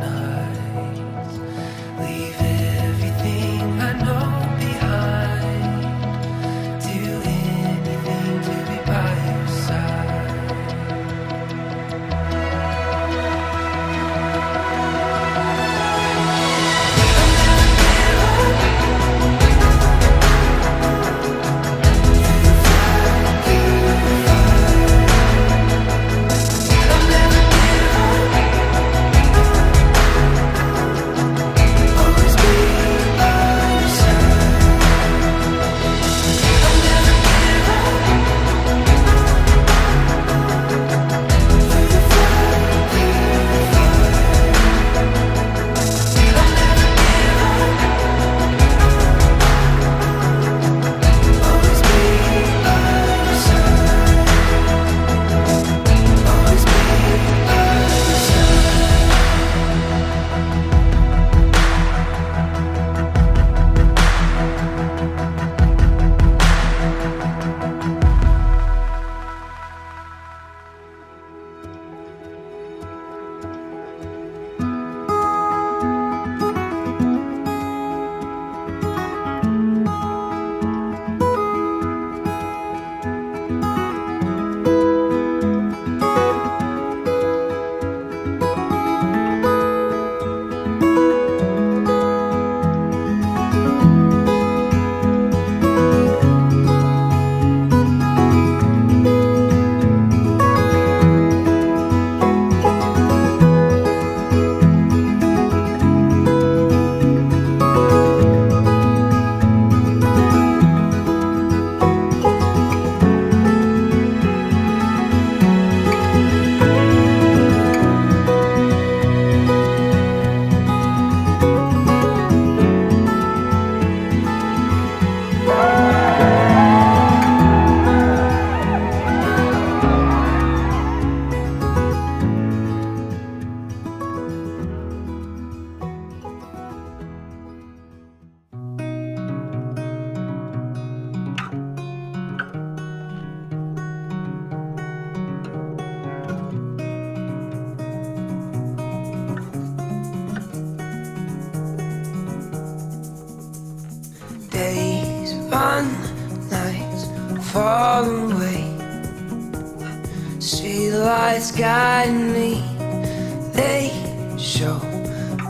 nights. Leaving away. Street lights guide me, they show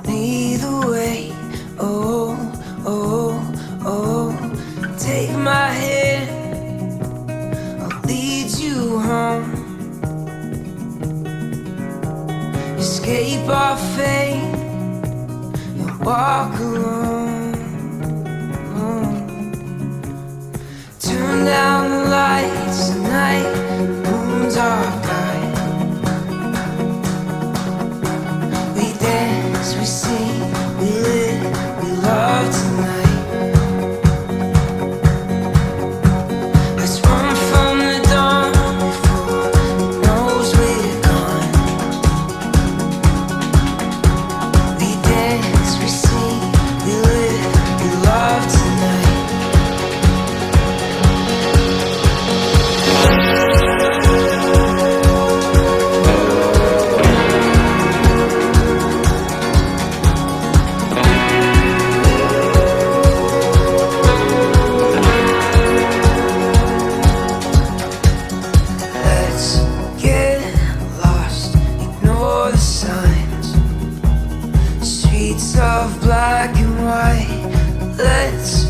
me the way. Oh, oh, oh, take my hand, I'll lead you home. Escape our fate and walk alone. Turn down tonight, moon's our signs. Streets of black and white. Let's